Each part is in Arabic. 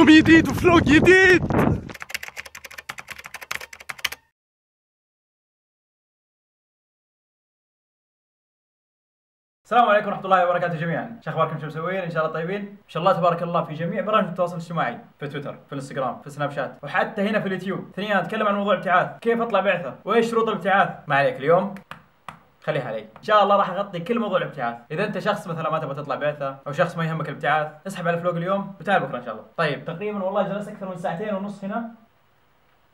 يوم جديد وفلوق جديد السلام عليكم ورحمة الله وبركاته جميعا، شو أخباركم شو مسوين؟ إن شاء الله طيبين؟ إن شاء الله تبارك الله في جميع برامج التواصل الاجتماعي، في تويتر، في الإنستغرام، في سناب شات، وحتى هنا في اليوتيوب، ثانيا نتكلم عن موضوع الابتعاث، كيف أطلع بعثة؟ وإيش شروط الابتعاث؟ ما عليك اليوم خليها علي. إن شاء الله راح أغطي كل موضوع الابتعاث. إذا أنت شخص مثلا ما تبغى تطلع بعثة أو شخص ما يهمك الابتعاث اسحب على فلوق اليوم وتعال بكرة إن شاء الله. طيب تقريبا والله جلست أكثر من ساعتين ونص هنا.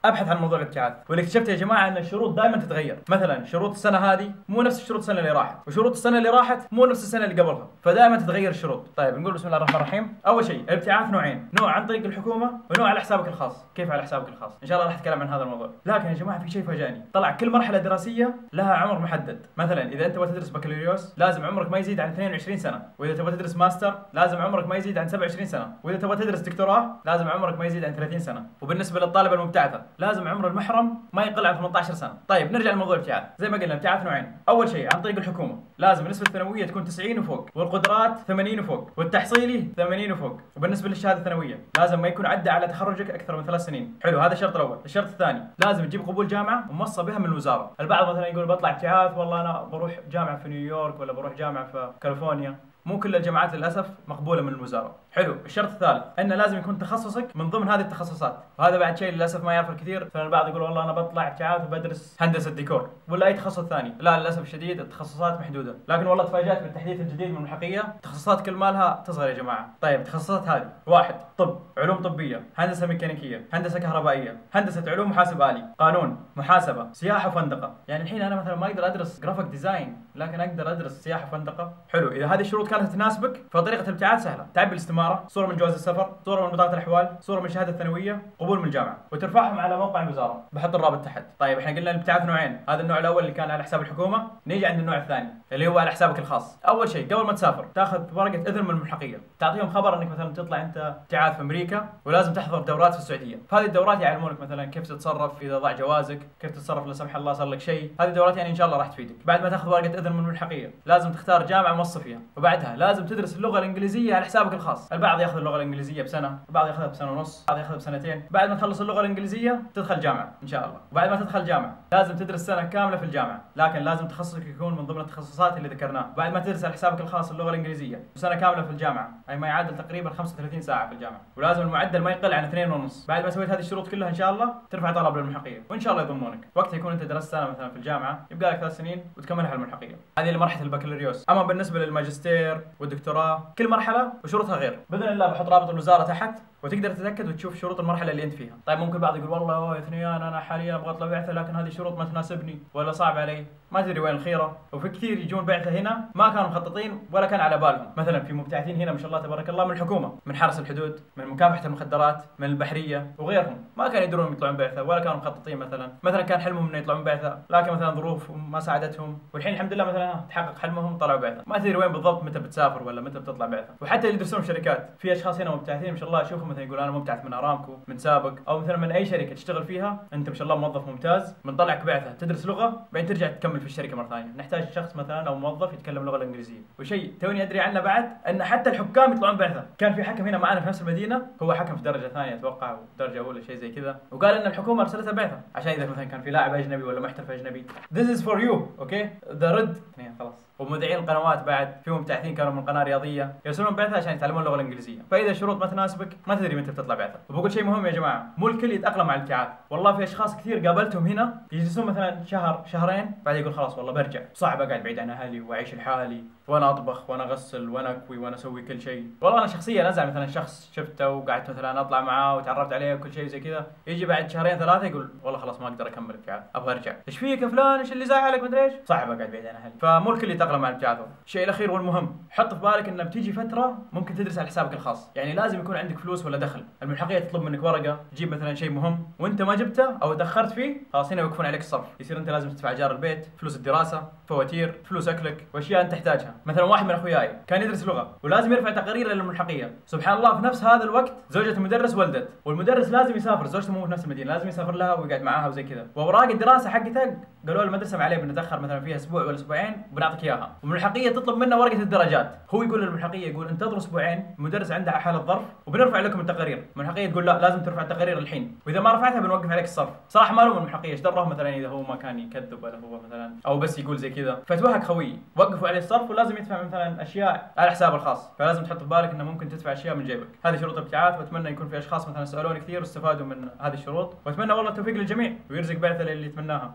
أبحث عن موضوع الابتعاث. واللي اكتشفت يا جماعة أن الشروط دائما تتغير. مثلا شروط السنة هذه مو نفس شروط السنة اللي راحت وشروط السنة اللي راحت مو نفس السنة اللي قبلها. فدائما تتغير الشروط. طيب نقول بسم الله الرحمن الرحيم. أول شيء الابتعاث نوعين. نوع عن طريق الحكومة ونوع على حسابك الخاص. كيف على حسابك الخاص؟ إن شاء الله راح أتكلم عن هذا الموضوع. لكن يا جماعة في شيء فاجأني طلع كل مرحلة دراسية لها عمر محدد. مثلا إذا أنت تبغى تدرس بكالوريوس لازم عمرك ما يزيد عن 22 سنة. وإذا تبغى تدرس ماستر لازم عمرك ما يزيد عن 27 سنة. وإذا تبغى تدرس دكتوراه لازم عمرك ما يزيد عن 30 سنة. وبالنسبة للطالب المبتعثة لازم عمر المحرم ما يقل عن 18 سنة. طيب نرجع لموضوع الابتعاث. زي ما قلنا الابتعاث نوعين. أول شيء عن طريق الحكومة. لازم نسبه الثانوية تكون 90 وفوق والقدرات 80 وفوق والتحصيلي 80 وفوق. وبالنسبة للشهادة الثانوية لازم ما يكون عدى على تخرجك أكثر من ثلاث سنين. حلو هذا الشرط الأول. الشرط الثاني لازم تجيب قبول جامعة وموصى بها من الوزارة. البعض مثلا يقول بطلع ابتعاث والله أنا بروح جامعة في نيويورك ولا بروح جامعة في كاليفورنيا. مو كل الجامعات للأسف مقبولة من الوزاره حلو. الشرط الثالث انه لازم يكون تخصصك من ضمن هذه التخصصات. وهذا بعد شيء للأسف ما يعرف الكثير. مثلا البعض يقول والله أنا بطلع ابتعاث وبدرس هندسة ديكور. ولا أي تخصص ثاني. لا للأسف الشديد التخصصات محدودة. لكن والله تفاجأت بالتحديث الجديد من الملحقيه تخصصات كل مالها تصغر يا جماعة. طيب التخصصات هذه. واحد طب علوم طبية هندسة ميكانيكية هندسة كهربائية هندسة علوم حاسب آلي قانون محاسبة سياحة وفندقة. يعني الحين أنا مثلا ما أقدر أدرس graphic design لكن أقدر أدرس سياحة وفندقة. حلو. إذا هذه الشروط كانت تناسبك فطريقة الابتعاث سهلة. تعبي الاستماره صورة من جواز السفر صورة من بطاقة الأحوال صورة من الشهاده الثانويه قبول من الجامعة وترفعهم على موقع الوزارة. بحط الرابط تحت. طيب إحنا قلنا الابتعاث نوعين. هذا النوع الأول اللي كان على حساب الحكومة نيجي عند النوع الثاني. اللي هو على حسابك الخاص. أول شيء قبل ما تسافر تأخذ ورقة إذن من الملحقيه تعطيهم خبر إنك مثلا تطلع أنت ابتعاث في أمريكا ولازم تحضر دورات في السعودية. فهذه الدورات يعلمونك مثلا كيف تتصرف إذا ضاع جوازك كيف تتصرف لا سمح الله صار لك شيء. هذه الدورات يعني إن شاء الله راح تفيدك. بعد ما تأخذ ورقة إذن من الملحقيه لازم تختار جامعة موصف فيها وبعدها لازم تدرس اللغة الإنجليزية على حسابك الخاص. البعض يأخذ اللغة الإنجليزية بسنة البعض يأخذها بسنة ونص البعض يأخذها بسنتين. بعد ما تخلص اللغة الإنجليزية تدخل جامعة إن شاء الله. وبعد ما تدخل جامعة لازم تدرس سنة كاملة في الجامعة. لكن لازم تخصصك يكون من ضمن التخصصات اللي ذكرناها. بعد ما تدرس حسابك الخاص اللغة الإنجليزية وسنه كاملة في الجامعة. أي ما يعادل تقريبا 35 ساعة في الجامعة. ولازم المعدل ما يقل عن اثنين ونص. بعد ما سويت هذه الشروط كلها إن شاء الله ترفع طلب للملحقيه وإن شاء الله يضمونك. وقتها يكون أنت درست سنة مثلا في الجامعة يبقى لك ثلاث سنين وتكملها الملحقيه هذه لمرحلة البكالوريوس. أما بالنسبة للماجستير والدكتوراه كل مرحلة وشروطها غير. بإذن الله بحط رابط الوزارة تحت وتقدر تتأكد وتشوف شروط المرحلة اللي أنت فيها. طيب ممكن بعض يقول والله يا ثنيان أنا حاليا أبغى أطلع بعثة لكن هذه الشروط ما تناسبني ولا صعب علي. ما تدري وين الخيرة. وفي كثير يجون بعثة هنا ما كانوا مخططين ولا كان على بالهم. مثلا في مبتعثين هنا ما شاء الله تبارك الله من الحكومة من حرس الحدود من مكافحة المخدرات من البحرية وغيرهم. ما كانوا يدرون يطلعون بعثة ولا كانوا مخططين مثلا. مثلا كان حلمهم إنه يطلعون بعثة لكن مثلا ظروف ما ساعدتهم. والحين الحمد لله مثلا تحقق حلمهم طلعوا بعثة. ما تدري وين بالضبط متى بتسافر ولا متى بتطلع بعثة. وحتى اللي يدرسون شركات في أشخاص هنا مبتعثين ما شاء الله أشوفهم مثلا يقول أنا مبتعث من أرامكو من سابق أو مثلا من أي شركة تشتغل فيها أنت ما شاء الله موظف ممتاز بنطلعك بعثة تدرس لغة بعدين ترجع تكمل في الشركة مرة ثانية. نحتاج شخص مثلا أو موظف يتكلم اللغة الإنجليزية. وشيء توني أدري عنه بعد أن حتى الحكام يطلعون بعثة. كان في حكم هنا معنا في نفس المدينة هو حكم في درجة ثانية أتوقع ودرجه أولى شيء زي كذا. وقال إن الحكومة أرسلتها بعثة. عشان إذا مثلا كان في لاعب أجنبي ولا محترف أجنبي. This is for you okay ذا رد خلاص. ومذيعين القنوات بعد في مبتعثين كانوا من قناة رياضية يرسلون بعثه عشان يتعلمون اللغة الإنجليزية. فإذا الشروط ما تناسبك ما تدري متى بتطلع بعثة. وبقول شيء مهم يا جماعة مو الكل يتأقلم على الإبتعاث. والله في أشخاص كثير قابلتهم هنا يجلسون مثلا شهر شهرين بعد يقول خلاص والله برجع. صعب أقعد بعيد عن أهلي وأعيش لحالي وأنا أطبخ وأنا أغسل وأنا أكوي وأنا أسوي كل شيء. والله أنا شخصيا أزعل مثلا شخص شفته وقعدت مثلا أطلع معاه وتعرفت عليه وكل شيء زي كذا يجي بعد شهرين ثلاثة يقول والله خلاص ما أقدر أكمل إبتعاث أبغى أرجع. إيش فيك فلان؟ إيش اللي زعلك؟ مدري إيش. صعب أقعد بعيد عن أهلي. فمو الكل يتاقلم على الابتعاث الشيء الأخير والمهم حط في بالك انه بتيجي فترة ممكن تدرس على حسابك الخاص. يعني لازم يكون عندك فلوس ولا دخل. الملحقيه تطلب منك ورقة تجيب مثلا شيء مهم وأنت ما جبته أو تأخرت فيه خلاص هنا يوقفون عليك الصرف. يصير أنت لازم تدفع ايجار البيت فلوس الدراسة فواتير فلوس أكلك وأشياء أنت تحتاجها. مثلا واحد من أخوياي كان يدرس لغة ولازم يرفع تقارير للملحقية. سبحان الله في نفس هذا الوقت زوجة المدرس ولدت والمدرس لازم يسافر. زوجته مو في نفس المدينة لازم يسافر لها ويقعد معاها وزي كذا. وأوراق الدراسة حقتها قالوا المدرسة ما عليه بنتأخر مثلا فيها أسبوع ولا أسبوعين وبنعطيك إياها. اياها والملحقية تطلب منا ورقة الدرجات. هو يقول للملحقية يقول انتظروا أسبوعين المدرس عنده حالة ظرف وبنرفع لكم التقارير. الملحقية تقول لا لازم ترفع التقارير الحين. وإذا ما رفعتها بنوقف عليك الصرف. صراحة ما لوم الملحقية. إيش دره مثلا إذا هو ما كان يكذب ولا هو مثلا أو بس يقول زي كذا. فتوهك خوي. وقفوا عليه الصرف ولازم يدفع مثلا أشياء على حسابه الخاص. فلازم تحط في بالك إنه ممكن تدفع أشياء من جيبك. هذه شروط الابتعاث. وأتمنى يكون في أشخاص مثلا سألوني كثير واستفادوا من هذه الشروط. وأتمنى والله التوفيق للجميع. ويرزق بعثة للي يتمناها.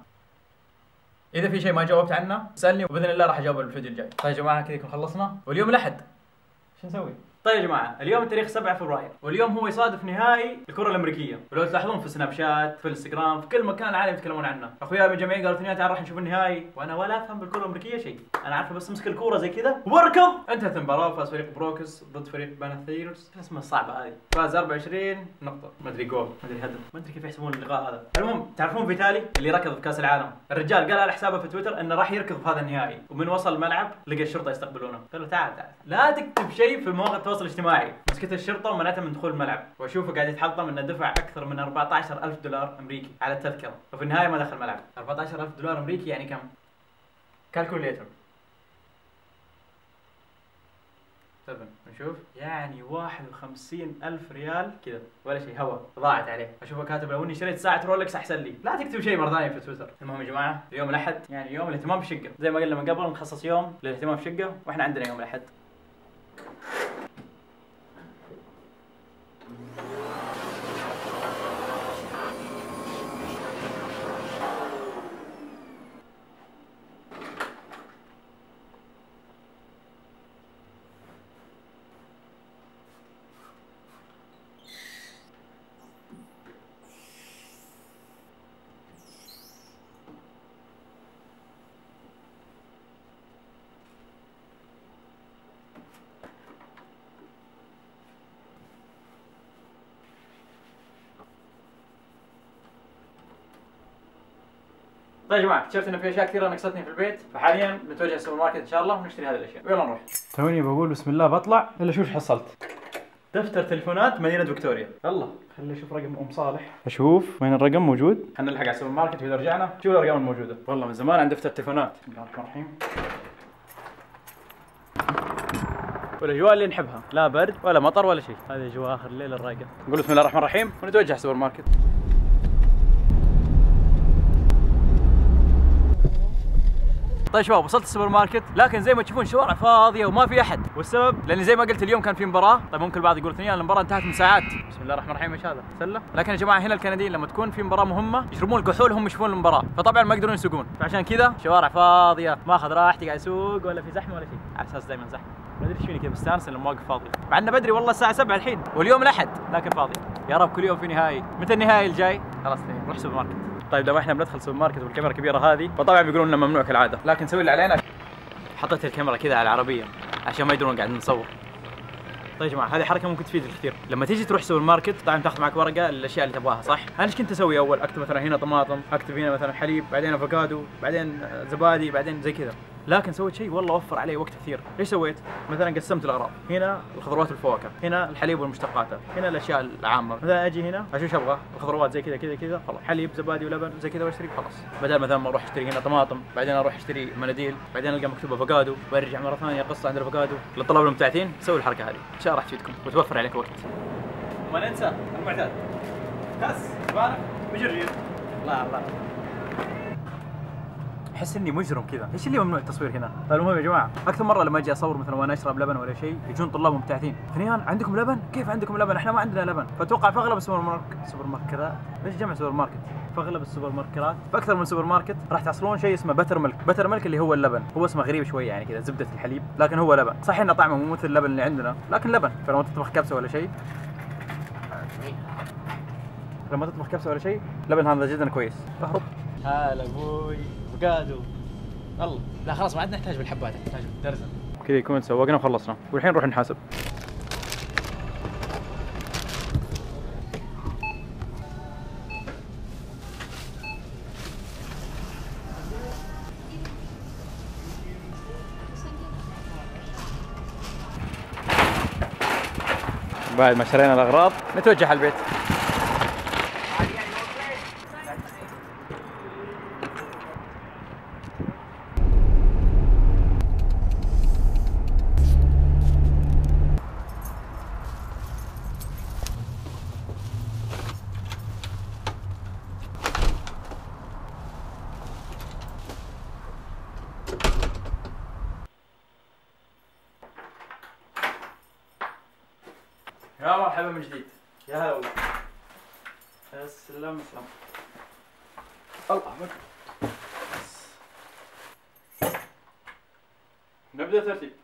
إذا في شيء ما جاوبت عنه سألني وبإذن الله راح أجاوب بالفيديو الجاي. طيب يا جماعة كذا يكون خلصنا. واليوم الأحد. شو نسوي؟ طيب يا جماعة اليوم التاريخ 7 فبراير واليوم هو يصادف نهائي الكرة الأمريكية. ولو تلاحظون في سناب شات في الانستغرام في كل مكان العالم يتكلمون عنه. اخوياي من جميع قالوا ثنيان تعال راح نشوف النهائي وأنا ولا أفهم بالكرة الأمريكية شيء. أنا عارفه بس أمسك الكورة زي كذا وأركض! انتهت المباراة فاز فريق بروكس ضد فريق بانثيرز اسمها الصعبة هذه؟ فاز 24 نقطة. ما أدري جول ما أدري هدف. ما أدري كيف يحسبون اللقاء هذا. المهم تعرفون فيتالي اللي ركض في كأس العالم؟ الرجال قال على حسابه في تويتر إنه راح يركض في هذا النهائي ومن وصل الملعب لقى الشرطة يستقبلونه. قال له تعال تعال. لا تكتب شيء في مواقع التواصل الاجتماعي. مسكت الشرطة ومنعته من دخول الملعب. وأشوفه قاعد يتحطم إنه دفع أكثر من 14000 دولار أمريكي على التذكرة. وفي النهاية ما دخل الملعب. 14000 دولار أمريكي يعني كم؟ calculator. 7 نشوف. يعني 51 ألف ريال. كذا. ولا شيء. هوا. ضاعت عليه. أشوفه كاتب لو إني شريت ساعة رولكس أحسن لي. لا تكتب شيء مرة ثانية في تويتر. المهم يا جماعة اليوم الأحد. يعني يوم الاهتمام بالشقة زي ما قلنا من قبل نخصص يوم للاهتمام بالشقة وإحنا عندنا يوم الأحد. طيب يا جماعة اكتشفت انه في أشياء كثيرة نقصتني في البيت فحاليا نتوجه السوبر ماركت إن شاء الله ونشتري هذه الأشياء. ويلا نروح. توني بقول بسم الله بطلع. الا شوف إيش حصلت. دفتر تليفونات مدينة فيكتوريا. يلا. خليني أشوف رقم أم صالح. أشوف وين الرقم موجود. خلينا نلحق على السوبر ماركت واذا رجعنا شوف الأرقام الموجودة. والله من زمان عند دفتر تليفونات. بسم الله الرحمن الرحيم. والأجواء اللي نحبها لا برد ولا مطر ولا شيء. هذه أجواء آخر الليل الرايقة. نقول بسم الله الرحمن الرحيم ونتوجه على السوبر ماركت. طيب شباب وصلت السوبر ماركت. لكن زي ما تشوفون الشوارع فاضية وما في أحد. والسبب؟ لاني زي ما قلت اليوم كان في مباراة. طيب ممكن البعض يقول ثنيان المباراة انتهت من ساعات. بسم الله الرحمن الرحيم إيش هذا سلة. لكن يا جماعة هنا الكنديين لما تكون في مباراة مهمة يشربون الكحول هم يشوفون المباراة. فطبعا ما يقدرون يسوقون. فعشان كذا شوارع فاضية. ماخذ راحتي قاعد اسوق ولا في زحمة ولا شيء. على أساس دائما زحمة. ما أدري إيش فيني كذا مستانس لما واقف فاضي. مع إنه بدري والله الساعة 7 الحين. واليوم الأحد لكن فاضي. يا رب كل يوم في نهائي. متى النهائي الجاي؟ خلاص نروح سوبر ماركت. طيب لما إحنا بندخل سوبر ماركت والكاميرا الكبيرة هذه فطبعا بيقولون إنه ممنوع كالعادة. لكن نسوي اللي علينا. حطيت الكاميرا كذا على العربية عشان ما يدرون قاعد نصور. طيب يا جماعة هذه حركة ممكن تفيد الكثير. لما تيجي تروح سوبر ماركت طبعا تاخذ معك ورقة الاشياء اللي تبغاها صح؟ أنا إيش كنت أسوي أول؟ أكتب مثلا هنا طماطم أكتب هنا مثلا حليب بعدين أفوكادو بعدين زبادي بعدين زي كذا. لكن سويت شيء والله وفر علي وقت كثير. إيش سويت؟ مثلا قسمت الأغراض. هنا الخضروات والفواكه هنا الحليب والمشتقاتها هنا الأشياء العامة. مثلا أجي هنا. أشوف إيش أبغى؟ الخضروات زي كذا كذا كذا. خلاص. حليب زبادي ولبن زي كذا وأشتري. خلاص. بدل مثلا ما أروح أشتري هنا طماطم بعدين أروح أشتري مناديل بعدين ألقى مكتوب أفوكادو وارجع مرة ثانية قصة عند الأفوكادو. للطلاب المبتعثين سوي الحركة هذه. إن شاء الله راح تفيدكم. وتوفر عليك وقت. وما ننسى المعتاد. خس سبانخ وجرجير الله الله. احس إني مجرم كذا، إيش اللي ممنوع التصوير هنا؟ المهم يا جماعة، أكثر مرة لما أجي أصور مثلا وأنا أشرب لبن ولا شيء، يجون طلاب مبتعثين، ثنيان عندكم لبن؟ كيف عندكم لبن؟ إحنا ما عندنا لبن، فأتوقع في أغلب السوبر ماركت سوبر ماركت ليش جمع سوبر ماركت؟ في أغلب السوبر ماركتات، أكثر من سوبر ماركت راح تحصلون شيء اسمه butter milk، butter milk اللي هو اللبن، هو اسمه غريب شوية يعني كذا زبدة الحليب، لكن هو لبن، صحيح إنه طعمه مو مثل اللبن اللي عندنا، لكن لبن، فلما تطبخ كبسة ولا شيء لما تطبخ كبسة ولا شيء لبن هذا جدا كويس. اهرب هلا أبوي. افوكادو. الله لا خلاص ما عاد نحتاج بالحبات نحتاج درزن كذا يكون سوقنا وخلصنا. والحين نروح نحاسب. بعد ما شرينا الأغراض نتوجه على البيت. مرحبا من جديد. يا هلا. والله يا سلام سلام. الله أكبر. نبدأ ترتيب.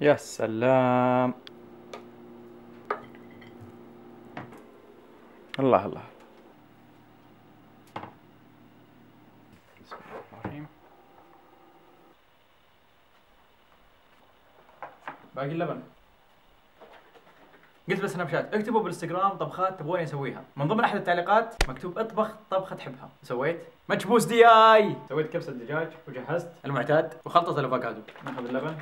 يا سلام. الله الله. بسم الله الرحمن الرحيم باقي اللبن. قلت بس سناب شات اكتبوا بالإنستغرام طبخات تبغوني أسويها. من ضمن أحد التعليقات مكتوب اطبخ طبخة تحبها. سويت مكبوس دياي سويت كبسة دجاج وجهزت المعتاد وخلطة الافوكادو ناخذ اللبن.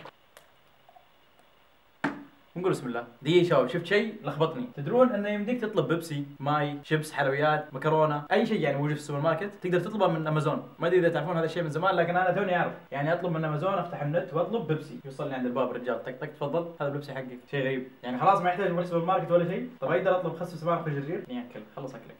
ونقول بسم الله. دقيقة شباب شفت شيء؟ لخبطني. تدرون انه يمديك تطلب بيبسي موية شيبس حلويات مكرونة أي شيء يعني موجود في السوبر ماركت تقدر تطلبه من أمازون. ما أدري إذا تعرفون هذا الشيء من زمان لكن أنا توني أعرف. يعني أطلب من أمازون أفتح النت وأطلب بيبسي. يوصل لي عند الباب رجال. طق طق تفضل. هذا البيبسي حقك. شيء غريب. يعني خلاص ما يحتاج أروح السوبر ماركت ولا شيء. طب أقدر أطلب خس سبانخ وجرجير اني اكل خلص أكلك.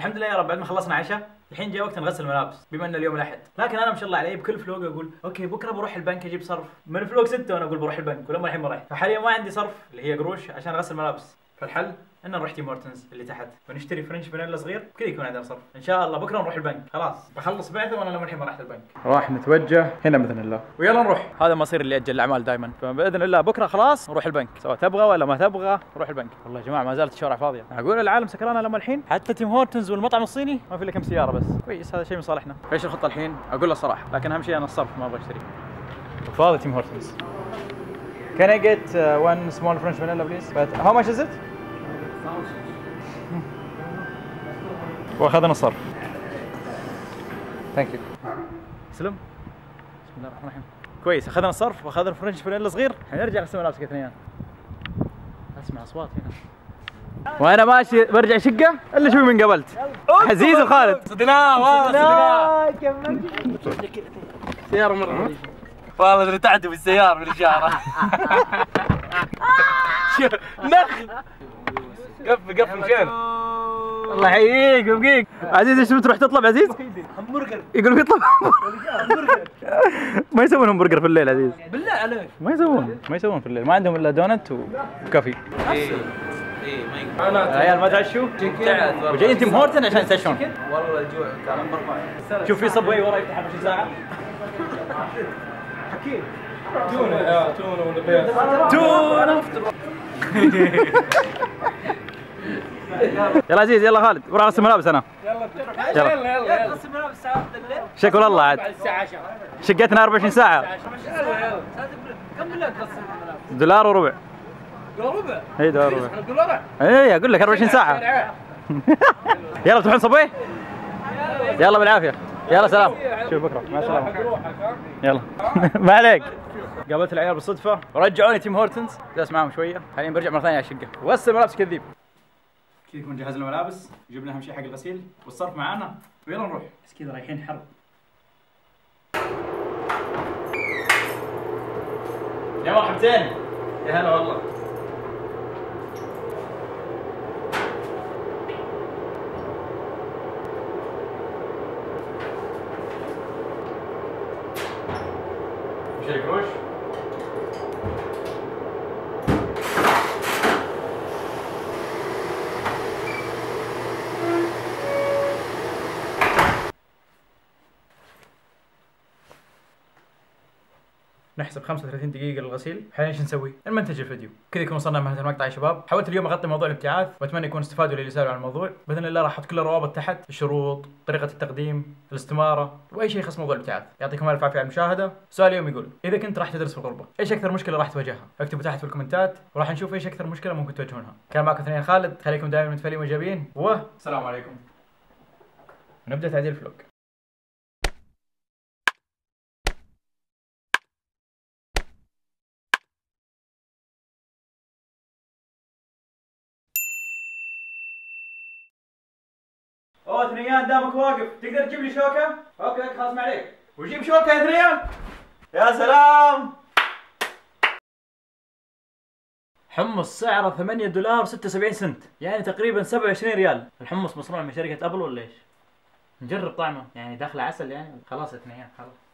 الحمد لله يا رب بعد ما خلصنا عشاء الحين جاء وقت نغسل الملابس بما ان اليوم الأحد. لكن أنا ما شاء الله علي بكل vlog أقول okay بكرة بروح البنك أجيب صرف. من vlog ستة وأنا أقول بروح البنك ولما الحين ما رحت فحاليا ما عندي صرف اللي هي قروش عشان أغسل ملابس فالحل؟ ان نروح تيم هورتنز اللي تحت ونشتري French vanilla صغير كذا يكون عندنا صرف. إن شاء الله بكرة نروح البنك. خلاص بخلص بعثة وأنا لما الحين ما رحت البنك. راح نتوجه هنا بإذن الله. ويلا نروح. هذا مصير اللي أجل الأعمال دائما فباذن الله بكرة خلاص نروح البنك. سواء تبغى ولا ما تبغى نروح البنك. والله يا جماعة ما زالت الشوارع فاضية. أقول العالم سكرانة لما الحين. حتى تيم هورتنز والمطعم الصيني ما في إلا كم سيارة بس. كويس هذا شيء من صالحنا. إيش الخطة الحين؟ أقول له الصراحه لكن أهم شيء أنا الصرف ما أبغى أشتري. فاضي تيم هورتنز. Can I get uh, one small French vanilla please? But how much is it? وأخذنا الصرف ثانك يو سلم. بسم الله الرحمن الرحيم. كويس أخذنا الصرف وأخذنا الفرنش فانيلا صغير. حنرجع نغسل ملابسك اثنين أسمع أصوات هنا. وأنا ماشي برجع شقة؟ إلا شوي من قبلت. عزيز وخالد. صدناه والله سيارة مرة. نظيفة والله ارتعتوا بالسيارة بالإشارة شوف نخ قفل قفل شين الله يحييك ويبقيك عزيز إيش بتروح تطلب عزيز؟ همبرجر. يقول بيطلب. ما يسوون همبرجر في الليل عزيز. بالله عليك. ما يسوون ما يسوون في الليل. ما عندهم إلا دونت وكافي. إيه ما يقدر عيال ما تعشوا. وجايين تيم هورتن عشان يتعشون. والله الجوع كان بربع شوف في صبوي ورا يفتح 24 ساعه تونة تونة. ونبيض تونة. يلا عزيز يلا خالد وراح اغسل ملابس أنا. يلا. يلا يلا يلا شكر الله عاد. الساعة 10 شقتنا 24 ساعة. كم بالله تغسل دولار وربع. قول ربع اي دولار وربع. ربع اي أقول لك 24 ساعة. يلا بتروحون صبي؟ يلا بالعافية. يلا سلام. شوف بكرة. مع السلامة. يلا. ما عليك. قابلت العيال بالصدفة. ورجعوني تيم هورتنز. جلست معاهم شوية. حاليا برجع مرة ثانية على الشقة. وغسل ملابس كذيب. كذا يكون جهزنا الملابس جبنا أهم شيء حق الغسيل والصرف معانا ويلا نروح. بس كذا رايحين حرب. يا مرحبتين يا هلا والله. نحسب 35 دقيقة للغسيل، حاليا إيش نسوي؟ نمنتج الفيديو، كذا يكون وصلنا لنهاية المقطع يا شباب، حاولت اليوم أغطي موضوع الابتعاث. واتمنى يكون استفادوا اللي سالوا عن الموضوع، بإذن الله راح أحط كل الروابط تحت، الشروط، طريقة التقديم، الاستمارة، وأي شيء يخص موضوع الابتعاث، يعطيكم ألف عافية على المشاهدة، سؤال اليوم يقول، إذا كنت راح تدرس في الغربة، إيش أكثر مشكلة راح تواجهها؟ اكتبوا تحت في الكومنتات وراح نشوف إيش أكثر مشكلة ممكن تواجهونها. كان معكم اثنين خالد، خليكم دائما متفائلين وإيجابيين، والسلام عليكم. ونبدأ تعديل الفلوق. أوه ثنيان دامك واقف. تقدر تجيب لي شوكة؟ okay خلاص ما عليك. وجيب شوكة يا ثنيان يا سلام. حمص سعره 8 دولار 76 سنت. يعني تقريبا 27 ريال. الحمص مصنوع من شركة أبل ولا إيش؟ نجرب طعمه. يعني داخله عسل يعني. خلاص يا ثنيان خلاص.